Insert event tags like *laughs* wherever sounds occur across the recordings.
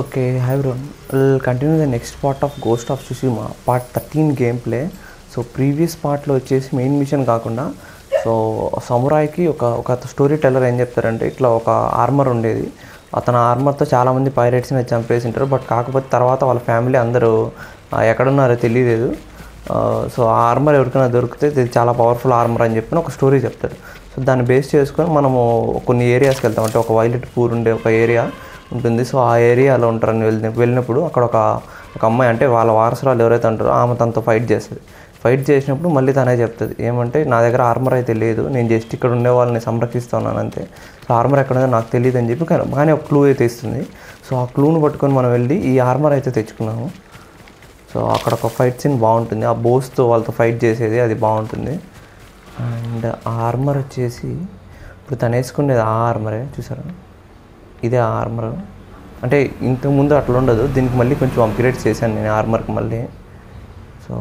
Okay hi Bron will continue the next part of Ghost of Tsushima part thirteen game play so previous పార్ట్లో వచ్చేసి main mission కాకుండా so సమురాయికి ఒక ఒక story teller ఏం చెప్తారంటే ఇట్లా ఒక ఆర్మర్ ఉండేది. అతను ఆర్మర్తో చాలామంది పైరేట్స్ని చంపేసింటారు బట్ కాకపోతే తర్వాత వాళ్ళ ఫ్యామిలీ అందరూ ఎక్కడున్నారో తెలియలేదు. సో ఆ ఆర్మర్ ఎవరికైనా దొరికితే ఇది చాలా పవర్ఫుల్ ఆర్మర్ అని చెప్పి ఒక స్టోరీ చెప్తారు. సో దాన్ని బేస్ చేసుకొని మనము కొన్ని ఏరియాస్కి వెళ్తాం. అంటే ఒక వైలెట్ పూర్ ఉండే ఒక ఏరియా ఉంటుంది. సో ఆ ఏరియాలో ఉంటారని వెళ్ళి వెళ్ళినప్పుడు అక్కడ ఒక ఒక అమ్మాయి అంటే వాళ్ళ వారసురాలు ఎవరైతే ఉంటారో ఆమె తనతో ఫైట్ చేస్తుంది. ఫైట్ చేసినప్పుడు మళ్ళీ తనే చెప్తుంది. ఏమంటే నా దగ్గర ఆర్మర్ అయితే లేదు. నేను జస్ట్ ఇక్కడ ఉండే వాళ్ళని సంరక్షిస్తున్నాను అంతే. సో ఆర్మర్ ఎక్కడ ఉందో నాకు తెలియదు అని చెప్పి కానీ- ఒక క్లూ అయితే ఇస్తుంది. సో ఆ క్లూని పట్టుకొని మనం వెళ్ళి ఈ ఆర్మర్ అయితే తెచ్చుకున్నాము. సో అక్కడ ఒక ఫైట్ సీన్ బాగుంటుంది. ఆ బోస్తో వాళ్ళతో ఫైట్ చేసేది అది బాగుంటుంది. అండ్ ఆ ఆర్మర్ వచ్చేసి ఇప్పుడు తను వేసుకునేది ఆ ఆర్మరే చూసారా? ఇదే ఆర్మర్ అంటే ఇంతకుముందు అట్లా ఉండదు. దీనికి మళ్ళీ కొంచెం అప్గ్రేడ్ చేశాను నేను ఆర్మర్కి మళ్ళీ. సో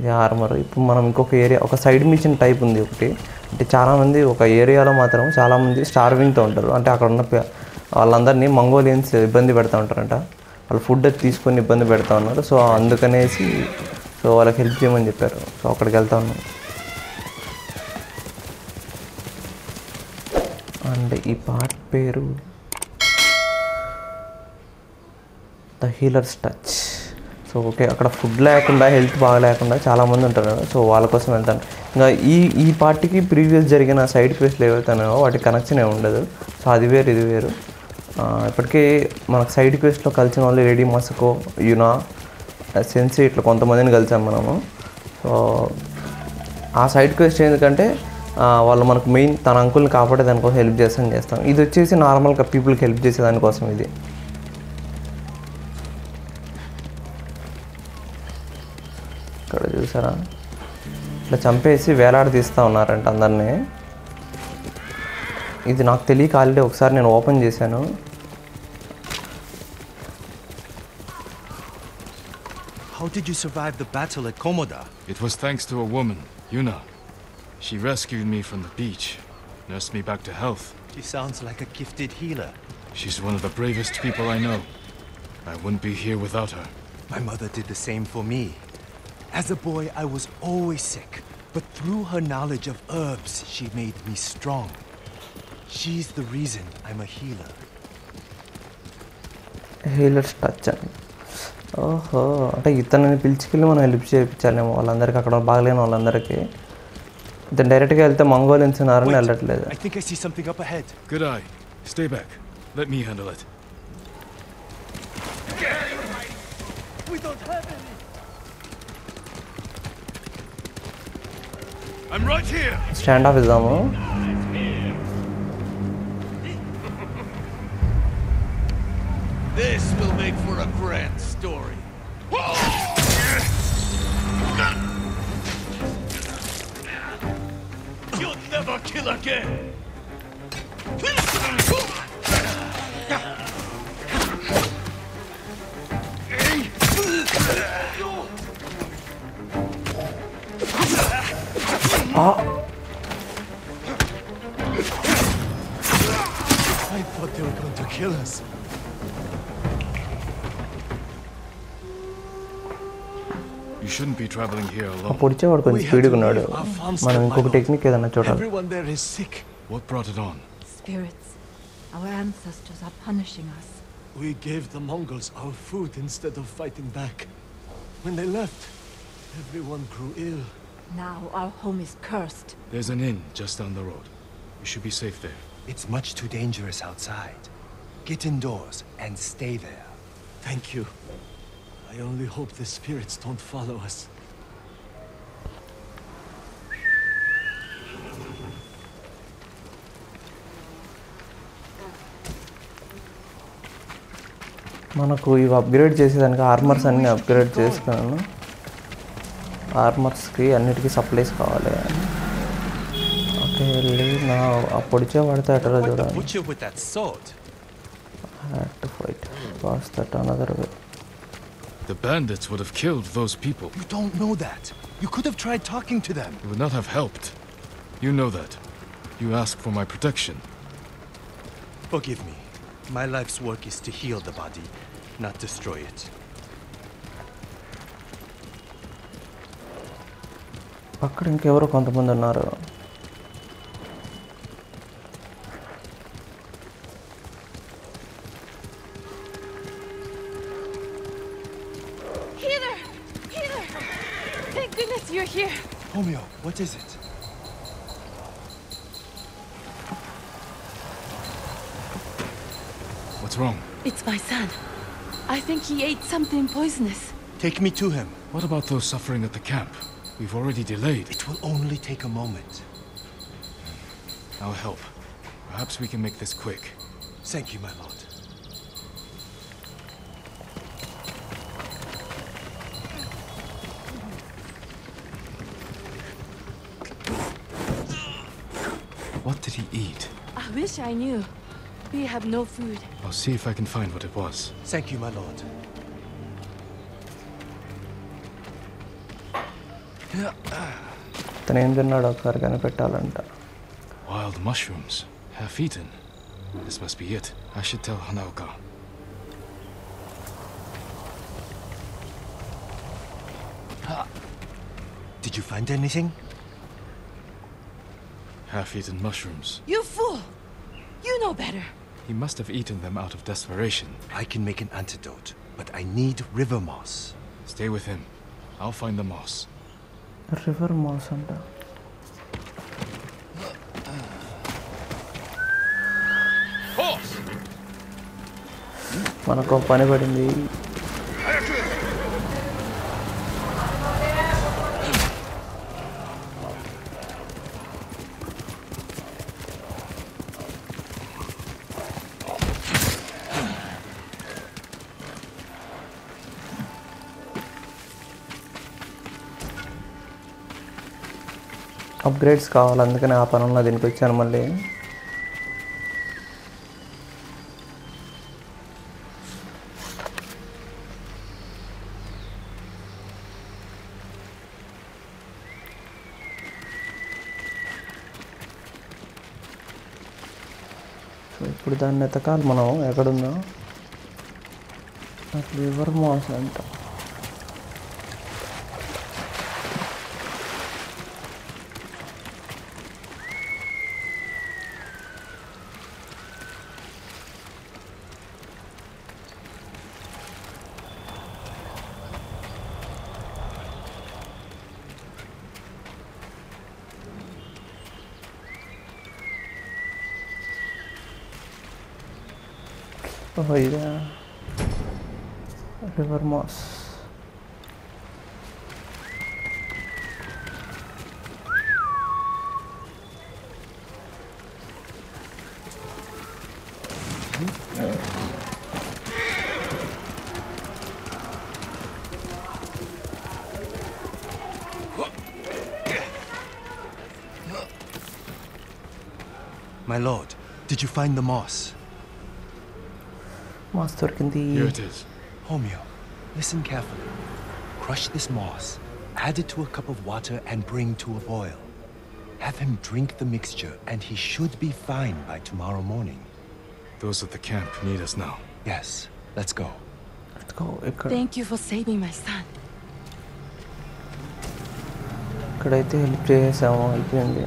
ఇది ఆర్మర్ ఇప్పుడు మనం ఇంకొక ఏరియా ఒక సైడ్ మిషన్ టైప్ ఉంది ఒకటి. అంటే చాలామంది ఒక ఏరియాలో మాత్రం చాలామంది స్టార్వింగ్తో ఉంటారు. అంటే అక్కడ ఉన్న వాళ్ళందరినీ మంగోలియన్స్ ఇబ్బంది పెడతా ఉంటారంట. వాళ్ళు ఫుడ్ అది తీసుకొని ఇబ్బంది పెడతా ఉన్నారు. సో అందుకనేసి సో వాళ్ళకి హెల్ప్ చేయమని చెప్పారు. సో అక్కడికి వెళ్తా ఉన్నాం. అండ్ ఈ పార్ట్ పేరు the healer's touch so okay అక్కడ ఫుడ్ లేకుండా హెల్త్ బాగా లేకుండా చాలామంది ఉంటారు. సో వాళ్ళ కోసం వెళ్తాను. ఇంకా ఈ ఈ పార్టీకి ప్రీవియస్ జరిగిన సైడ్ క్వెస్ట్లు ఏవైతే ఉన్నాయో వాటి కనెక్షన్ ఏమి ఉండదు. సో అది వేరు ఇది వేరు. ఇప్పటికే ఇప్పటికీ మనకు సైడ్ క్వెస్ట్లో కలిసిన వాళ్ళు రెడీ మస్కో యునా సెన్సీ ఇట్లా కొంతమందిని కలిసాం మనము. సో ఆ సైడ్ క్వెస్ట్ ఎందుకంటే వాళ్ళు మనకు మెయిన్ తన అంకుల్ని కాపాడే దానికోసం హెల్ప్ చేస్తాను చేస్తాం. ఇది వచ్చేసి నార్మల్గా పీపుల్కి హెల్ప్ చేసే దానికోసం ఇది. ఇక్కడ చూసారా? ఇట్లా చంపేసి వేలాడదీస్తూ ఉన్నారంట అందరినీ. ఇది నాకు తెలియక ఆల్రెడీ ఒకసారి నేను ఓపెన్ చేశాను. How did you survive the battle at Komoda? It was thanks to a woman, Yuna. She rescued me from the beach, nursed me back to health. She sounds like a gifted healer. She's one of the bravest people I know. I wouldn't be here without her. My mother did the same for me. As a boy, I was always sick, but through her knowledge of herbs, she made me strong. She's the reason I'm a healer. Healer's touch అని ఓహో అంటే ఇతనిని పిలిచికెళ్ళి మనం help చేయించాలేమో వాళ్ళందరికీ అక్కడ బాగలేని వాళ్ళందరికీ ఇతను డైరెక్ట్గా వెళ్తే మంగోలియన్స్ ఉన్నారని వెళ్ళట్లేదు I think I see something up ahead. Good eye. Stay back. Let me handle it. We don't have any. I'm right here! Stand of ఇద్దాము This will make for a grand story. Never kill again! I పొడిచేవాడు కొంచెం We had స్పీడ్గా to ఉన్నాడు leave our farms మనం to ఇంకొక Milo. Technique ఏదైనా చూడాలి Everyone there is sick. What brought it on? Spirits. Our ancestors are punishing us. We gave the Mongols our food instead of fighting back. When they left, everyone grew ill. Now our home is cursed. There's an inn just down the road. You should be safe there. It's much too dangerous outside. Get indoors and stay there. Thank you. I only hope the spirits don't follow us. మనకు ఇవి upgrade చేసేదానికి armours అన్నీ upgrade చేసుకున్నాను ఆర్మర్స్కి అన్నిటికీ supplies కావాలి. Okay వెళ్ళి నా ఆ పొడిచే ఎటరో the చూడాలి butcher with that sword. Had to fight past that another way The bandits would have killed those people. You don't know that. You could have tried talking to them. It would not have helped. You know that. You asked for my protection. Forgive me. My life's work is to heal the body, not destroy it. అక్కడ ఇంకెవరో కొంతమంది ఉన్నారు goodness you're here. Romeo, what is it? What's wrong? It's my son. I think he ate something poisonous. Take me to him. What about those suffering at the camp? We've already delayed. It will only take a moment. I'll help. Perhaps we can make this quick. Thank you, my lord. What did he eat? I wish I knew. We have no food. I'll see if I can find what it was. Thank you, my lord. తను ఏం తిన్నాడో ఒకసారి కనిపెట్టాలంట Wild mushrooms. Half eaten. This must be it. I should tell Hanaoka. Did you find anything? Half eaten mushrooms. You fool! You know better. He must have eaten them out of desperation. I can make an antidote, but I need river moss. Stay with him. I'll find the moss. River మాస్ అంట మనకు ఒక పని పడింది upgrades కావాలి. అందుకని ఆ పనుల్లో దీనికి వచ్చాను మళ్ళీ. ఇప్పుడు దాన్ని ఎతకాలి మనం. ఎక్కడుందో. రివర్ మాస్ అంట Oh yeah, river moss My lord, did you find the moss? Mass దొరికింది Here it is. Romeo, listen carefully. Crush this moss, add it to a cup of water, and bring to a boil. Have him drink the mixture, and he should be fine by tomorrow morning. Those at the camp need us now. Yes, let's go. ఇదిగో ఇక్కడ Thank you for saving my son. ఇక్కడైతే help చేసాము అయిపోయింది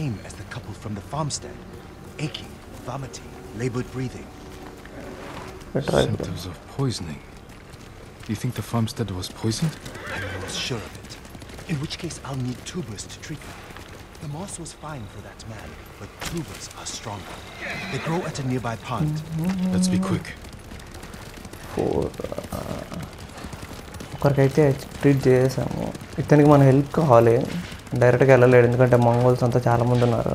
same as the couple from the farmstead aching, vomiting, labored breathing. Better అయిపోయింది Symptoms of poisoning. You think the farmstead was poisoned? I'm almost sure of it. In which case, I'll need tubers to treat them. The moss was fine for that man, but tubers are stronger. They grow at a nearby pond. Let's be quick. Four ఒకరికైతే treat చేసాము ఇతనికి మన help కావాలి డైరెక్ట్గా వెళ్ళలేడు ఎందుకంటే Mongols అంతా చాలామంది ఉన్నారు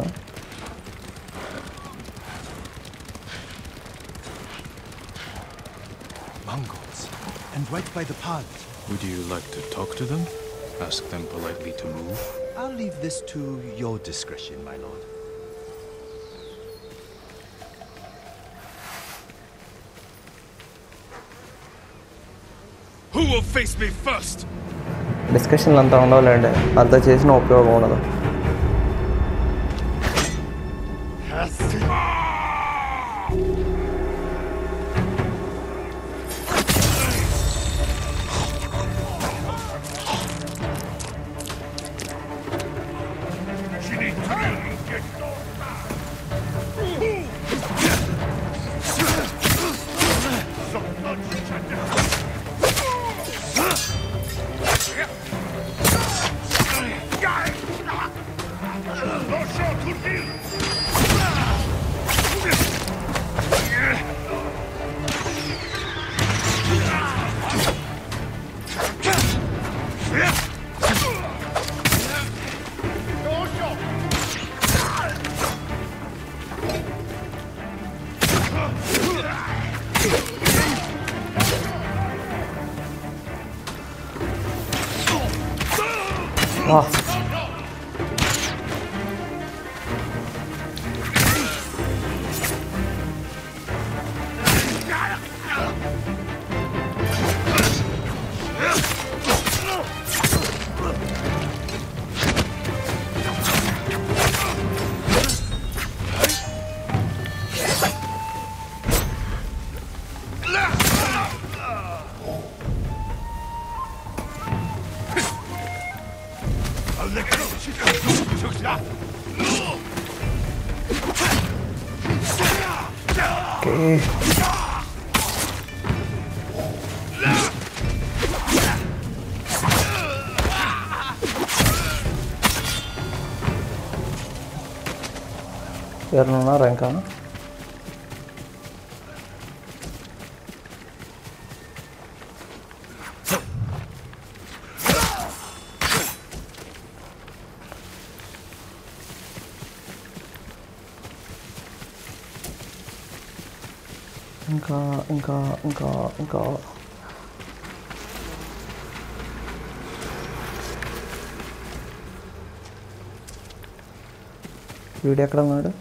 Mongols. And right by the pond. Would you like to talk to them? Ask them politely to move? I'll leave this to your discretion, my lord. Who will face me first? డిస్కషన్లు అంతా ఉండవులేండి. అంత చేసిన ఉపయోగం ఉండదు. Oke. Okay. Biar nona rank? ఇంకా ఇంకా ఇంకా ఇంకా వీడు ఎక్కడ ఉన్నాడు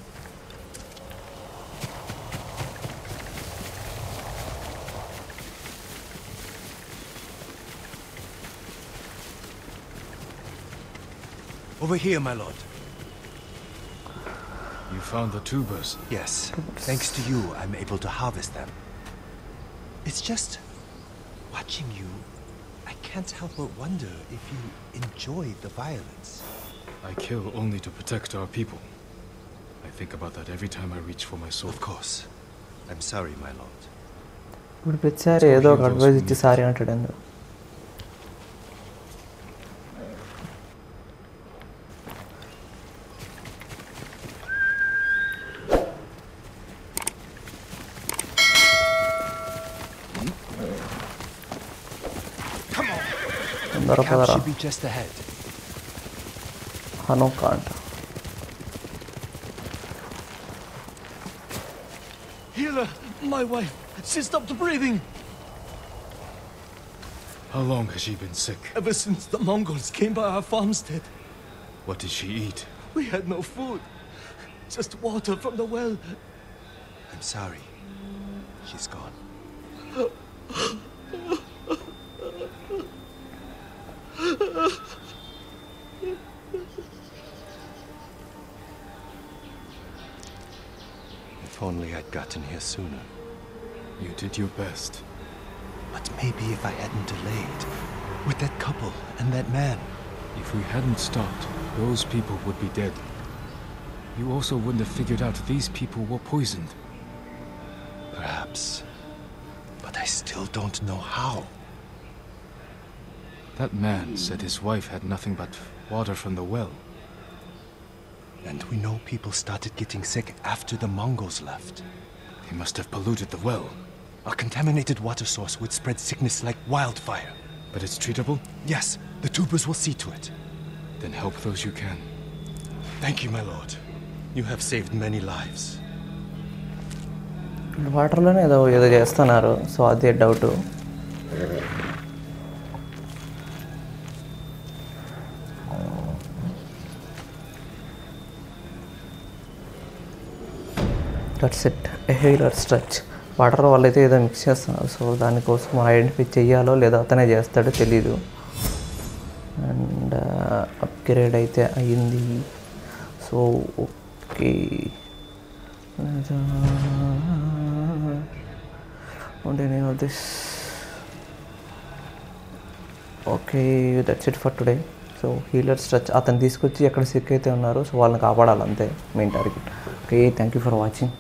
Over here, my lord. You found the tubers. Yes. Thanks to you, I'm able to harvest them. It's just watching you. I can't help but wonder if you enjoy the violence. I kill only to protect our people. I think about that every time I reach for my sword. Of course. I'm sorry, my lord. ఇప్పుడు ప్రతిసారి ఏదో ఒక advise ఇచ్చి sorry అంటాడు ఎందుకు The dara, dara. be just ahead. Hanaoka. Healer, my wife, she stopped breathing. How long has she been sick? Ever since the Mongols came by our farmstead. What did she eat? We had no food. Just water from the well. I'm sorry. She's gone. *laughs* sooner. You did your best. But maybe if I hadn't delayed. With that couple and that man. If we hadn't stopped, those people would be dead. You also wouldn't have figured out these people were poisoned. Perhaps. But I still don't know how. That man said his wife had nothing but water from the well. And we know people started getting sick after the Mongols left. He must have polluted the well. A contaminated water source would spread sickness like wildfire. But it's treatable? Yes, the tubers will see to it. Then help those you can. Thank you, my lord. You have saved many lives. వాటర్లోనే ఏదో ఏదో చేస్తున్నారు so అదే doubt that's it healer healer stretch water వాళ్ళు అయితే ఏదో mix చేస్తున్నారు so దానికోసం ఐడెంటిఫై చేయాలో లేదా అతనే చేస్తాడో తెలీదు. అండ్ అప్గ్రేడ్ uh, అయితే అయ్యింది so okay this okay that's it for today so healer stretch అతను తీసుకొచ్చి ఎక్కడ సిక్ అయితే ఉన్నారో సో వాళ్ళని కాపాడాలి అంతే main target okay thank you for watching